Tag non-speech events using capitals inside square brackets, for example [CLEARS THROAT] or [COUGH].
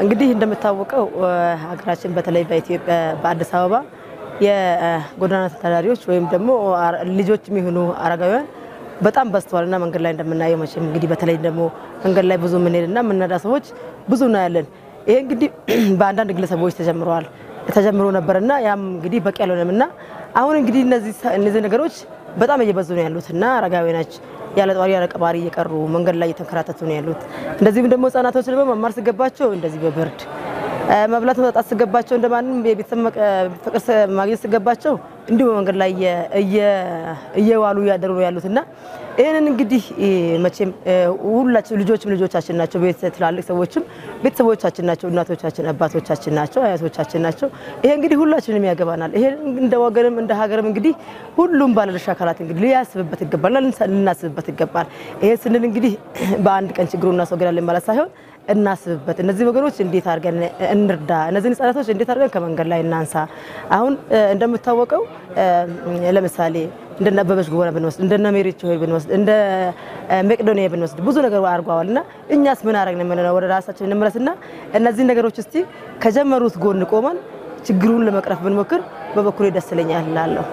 እንግዲህ እንደምታወቀው ሀገራችን በተለይ በኢትዮጵያ በአዲስ አበባ የጎዳና ተዳዳሪዎች ወይም ደግሞ ልጆች የሚሆኑ አረጋውያን በጣም በዝተዋልና መንገድ ላይ እንደምናየው መቼም እንግዲህ በተለይ ደግሞ መንገድ ላይ ብዙ የምንሄድና የምንነዳ ሰዎች ብዙ እናያለን። ይሄ እንግዲህ [CLEARS THROAT] በአንዳንድ ግለሰቦች ተጀምረዋል ተጀምሮ ነበርና ያም እንግዲህ በቂ አልሆነም እና አሁን እንግዲህ እነዚህ ነገሮች በጣም እየበዙ ነው ያሉት እና አረጋውያኖች ያለ ጧሪ ያለ ቀባሪ እየቀሩ መንገድ ላይ እየተንከራተቱ ነው ያሉት። እንደዚህም ደግሞ ህጻናቶች ደግሞ መማር ሲገባቸው እንደዚህ በብርድ መብላት መጠጣት ሲገባቸው እንደማንም የቤተሰብ ፍቅር ማግኘት ሲገባቸው እንዲሁ በመንገድ ላይ እየዋሉ እያደሩ ነው ያሉት እና ይህንን እንግዲህ መቼም ሁላችን ልጆችም ልጆቻችን ናቸው፣ ትላልቅ ሰዎችም ቤተሰቦቻችን ናቸው፣ እናቶቻችን አባቶቻችን ናቸው፣ አያቶቻችን ናቸው። ይሄ እንግዲህ ሁላችንም ያገባናል። ይሄ እንደ ወገንም እንደ ሀገርም እንግዲህ ሁሉም ባለድርሻ አካላት እንግዲህ ሊያስብበት ይገባል፣ ልናስብበት ይገባል። ይሄ ስንል እንግዲህ [CLEARS THROAT] በአንድ ቀን ችግሩን እናስወግዳለን ማለት ሳይሆን እናስብበት። እነዚህ ወገኖች እንዴት አድርገን እንርዳ፣ እነዚህን ህጻናቶች እንዴት አድርገን ከመንገድ ላይ እናንሳ። አሁን እንደምታወቀው ለምሳሌ እንደነ አበበች ጎበና ብንወስድ እንደነ ሜሪት ሆይ ብንወስድ እንደ መቄዶንያ ብንወስድ ብዙ ነገር አድርገዋል እና እኛስ ምን አደረግን የምንለው ወደ ራሳችን እንመለስና እነዚህ ነገሮች እስቲ ከጀመሩት ጎን ቆመን ችግሩን ለመቅረፍ ብንሞክር በበኩሌ ደስ ይለኛል እላለሁ።